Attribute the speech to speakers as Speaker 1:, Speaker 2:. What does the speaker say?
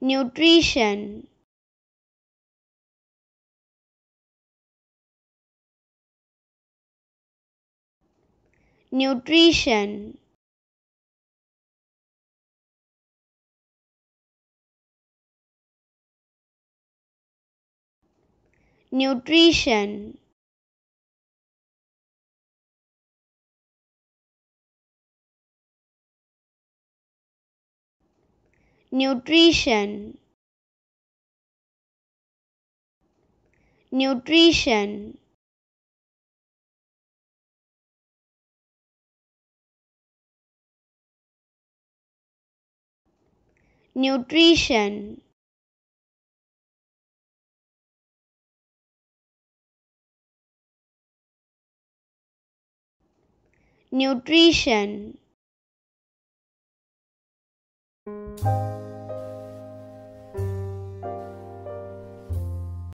Speaker 1: nutrition. Nutrition. Nutrition nutrition. Nutrition. Nutrition. Nutrition